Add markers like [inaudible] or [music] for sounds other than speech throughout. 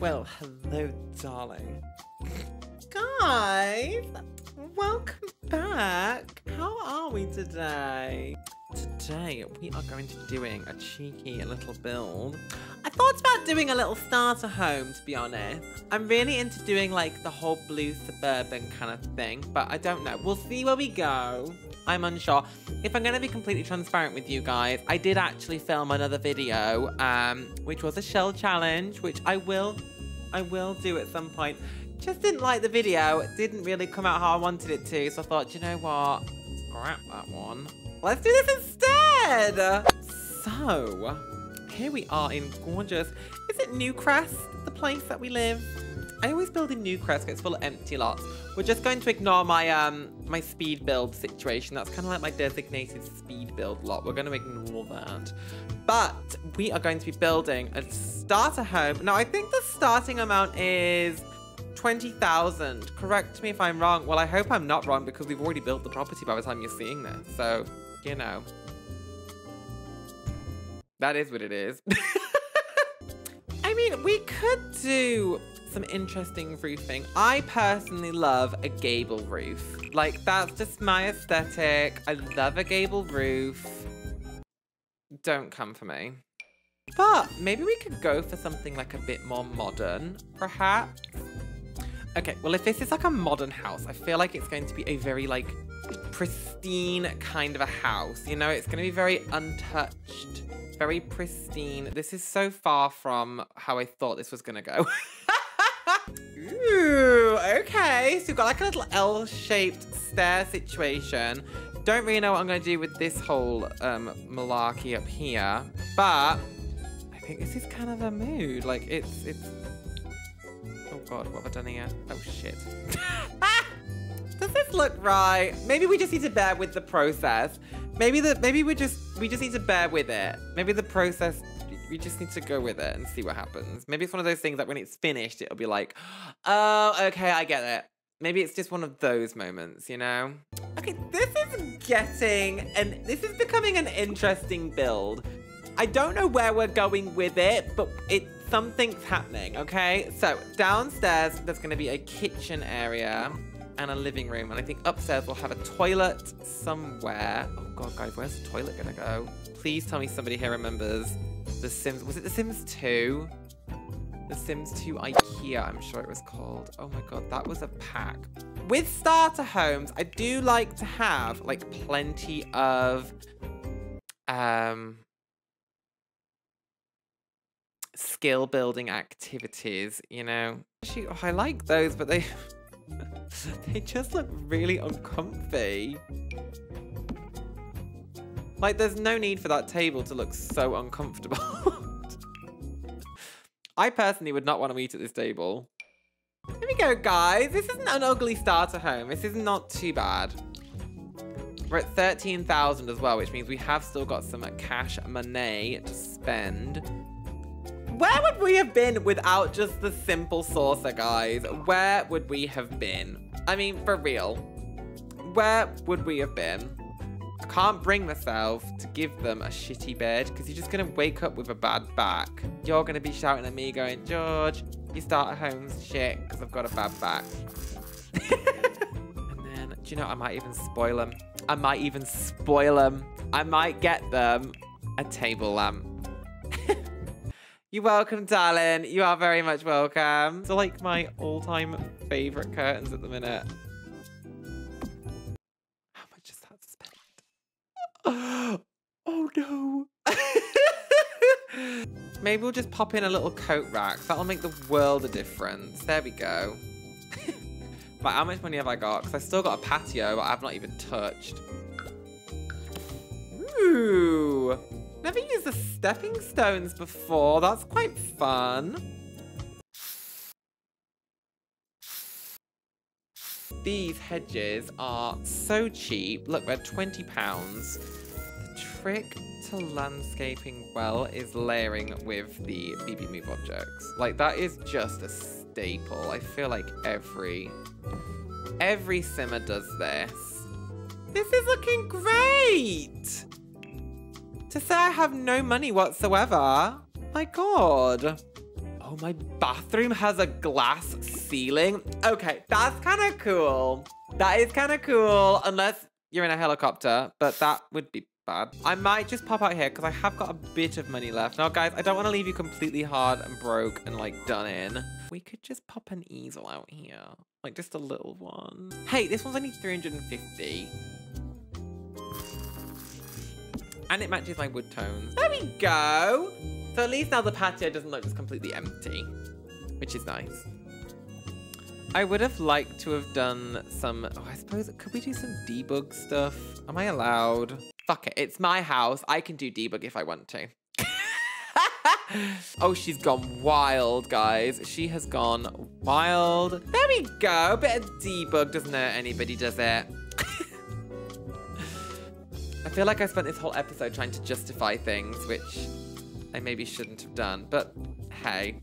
Well, hello, darling. Guys, welcome back. How are we today? Today, we are going to be doing a cheeky little build. I thought about doing a little starter home, to be honest. I'm really into doing like the whole blue suburban kind of thing, but I don't know. We'll see where we go. I'm unsure. If I'm going to be completely transparent with you guys, I did actually film another video, um, which was a shell challenge, which I will, I will do at some point. Just didn't like the video. It didn't really come out how I wanted it to, so I thought, you know what? Scrap that one. Let's do this instead! So, here we are in gorgeous, is it Newcrest, the place that we live? I always build in Newcrest, it's full of empty lots. We're just going to ignore my um my speed build situation. That's kind of like my designated speed build lot. We're going to ignore that. But we are going to be building a starter home. Now, I think the starting amount is 20,000. Correct me if I'm wrong. Well, I hope I'm not wrong because we've already built the property by the time you're seeing this. So, you know. That is what it is. [laughs] I mean, we could do some interesting roofing. I personally love a gable roof. Like, that's just my aesthetic. I love a gable roof. Don't come for me. But maybe we could go for something like a bit more modern, perhaps. Okay, well, if this is like a modern house, I feel like it's going to be a very, like, pristine kind of a house. You know, it's going to be very untouched, very pristine. This is so far from how I thought this was going to go. [laughs] Ooh, okay. So you've got like a little L-shaped stair situation. Don't really know what I'm going to do with this whole um, malarkey up here, but I think this is kind of a mood. Like, it's, it's... Oh god, what have I done here? Oh shit. [laughs] Does this look right? Maybe we just need to bear with the process. Maybe the maybe we just we just need to bear with it. Maybe the process we just need to go with it and see what happens. Maybe it's one of those things that when it's finished, it'll be like, oh, okay, I get it. Maybe it's just one of those moments, you know? Okay, this is getting, and this is becoming an interesting build. I don't know where we're going with it, but it something's happening, okay? So downstairs, there's gonna be a kitchen area and a living room. And I think upstairs we'll have a toilet somewhere. Oh god, guys, where's the toilet gonna go? Please tell me somebody here remembers The Sims. Was it The Sims 2? The Sims 2 Ikea, I'm sure it was called. Oh my god, that was a pack. With starter homes, I do like to have like plenty of um skill building activities, you know. Actually, oh, I like those, but they [laughs] [laughs] they just look really uncomfy. Like, there's no need for that table to look so uncomfortable. [laughs] I personally would not want to eat at this table. Here we go, guys. This isn't an ugly starter home. This is not too bad. We're at 13,000 as well, which means we have still got some cash money to spend. Where would we have been without just the simple saucer, guys? Where would we have been? I mean, for real. Where would we have been? I can't bring myself to give them a shitty bed because you're just going to wake up with a bad back. You're going to be shouting at me going, George, you start at home's shit because I've got a bad back. [laughs] and then, do you know, I might even spoil them. I might even spoil them. I might get them a table lamp. You're welcome, darling. You are very much welcome. They're like my all-time favorite curtains at the minute. How much is that spent? [gasps] Oh no. [laughs] Maybe we'll just pop in a little coat rack. That'll make the world a difference. There we go. [laughs] but how much money have I got? Because I still got a patio, but I've not even touched. Ooh. Never used the stepping stones before. That's quite fun. These hedges are so cheap. Look, they're 20 pounds. The trick to landscaping well is layering with the BB Move objects. Like, that is just a staple. I feel like every, every simmer does this. This is looking great! To say I have no money whatsoever? My god. Oh, my bathroom has a glass ceiling. Okay, that's kind of cool. That is kind of cool, unless you're in a helicopter, but that would be bad. I might just pop out here because I have got a bit of money left. Now, guys, I don't want to leave you completely hard and broke and like done in. We could just pop an easel out here. Like just a little one. Hey, this one's only 350. And it matches my wood tones. There we go. So at least now the patio doesn't look just completely empty, which is nice. I would have liked to have done some, oh, I suppose, could we do some debug stuff? Am I allowed? Fuck it, it's my house. I can do debug if I want to. [laughs] oh, she's gone wild, guys. She has gone wild. There we go. A bit of debug doesn't hurt anybody, does it? I feel like I spent this whole episode trying to justify things, which I maybe shouldn't have done. But hey,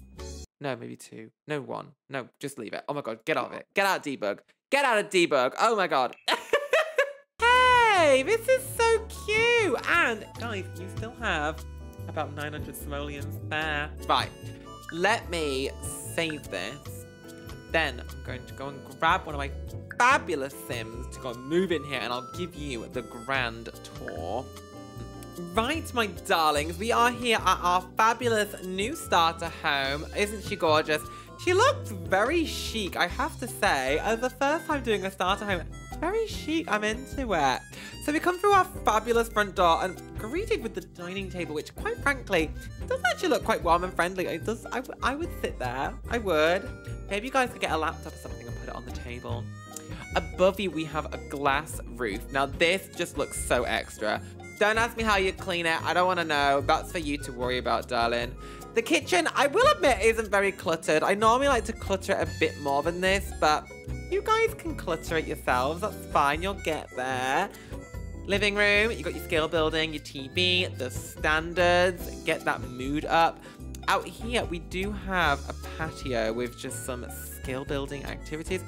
no, maybe two. No, one. No, just leave it. Oh my god, get out of it. Get out of debug. Get out of debug. Oh my god. [laughs] hey, this is so cute. And guys, you still have about 900 simoleons there. Right, let me save this. Then I'm going to go and grab one of my fabulous Sims to go and move in here and I'll give you the grand tour. Right, my darlings, we are here at our fabulous new starter home. Isn't she gorgeous? She looks very chic, I have to say. As the first time doing a starter home, very chic, I'm into it. So we come through our fabulous front door and greeted with the dining table, which quite frankly, does actually look quite warm and friendly. It does, I, I would sit there, I would. Maybe you guys could get a laptop or something and put it on the table. Above you, we have a glass roof. Now this just looks so extra. Don't ask me how you clean it. I don't want to know. That's for you to worry about, darling. The kitchen, I will admit, isn't very cluttered. I normally like to clutter it a bit more than this, but you guys can clutter it yourselves. That's fine. You'll get there. Living room, you got your scale building, your TV, the standards. Get that mood up. Out here, we do have a patio with just some skill building activities.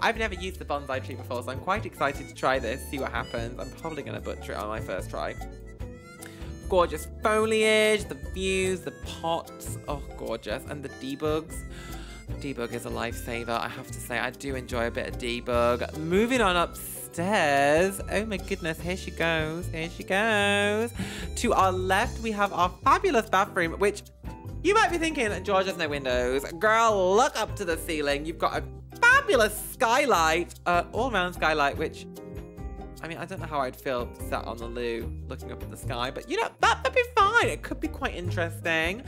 I've never used the bonsai tree before, so I'm quite excited to try this, see what happens. I'm probably going to butcher it on my first try. Gorgeous foliage, the views, the pots. Oh, gorgeous. And the debugs. Debug is a lifesaver, I have to say. I do enjoy a bit of debug. Moving on upstairs. Oh my goodness, here she goes. Here she goes. To our left, we have our fabulous bathroom, which you might be thinking, George has no windows. Girl, look up to the ceiling. You've got a fabulous skylight, uh, all-round skylight, which, I mean, I don't know how I'd feel sat on the loo looking up at the sky, but you know, that, that'd be fine. It could be quite interesting.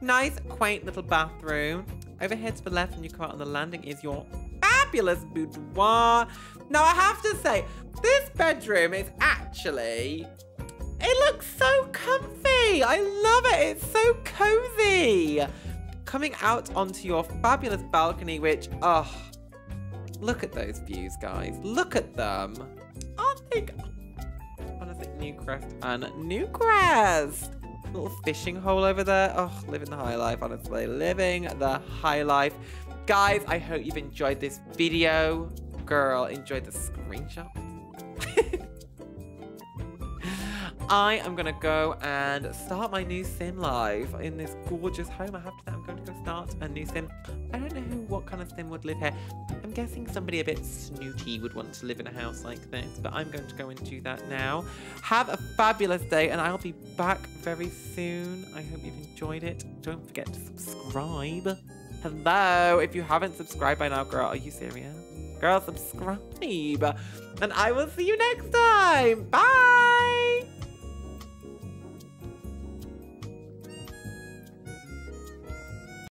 Nice, quaint little bathroom. Over here to the left when you come out on the landing is your fabulous boudoir. Now, I have to say, this bedroom is actually it looks so comfy. I love it. It's so cozy. Coming out onto your fabulous balcony, which, oh, Look at those views, guys. Look at them. Aren't they? Honestly, Newcrest and Newcrest. Little fishing hole over there. Oh, living the high life, honestly. Living the high life. Guys, I hope you've enjoyed this video. Girl, enjoyed the screenshot. [laughs] I am gonna go and start my new sim live in this gorgeous home. I have to say, I'm going to go start a new sim. I don't know who, what kind of sim would live here. I'm guessing somebody a bit snooty would want to live in a house like this, but I'm going to go and do that now. Have a fabulous day, and I'll be back very soon. I hope you've enjoyed it. Don't forget to subscribe. Hello, if you haven't subscribed by now, girl, are you serious? Girl, subscribe. And I will see you next time. Bye.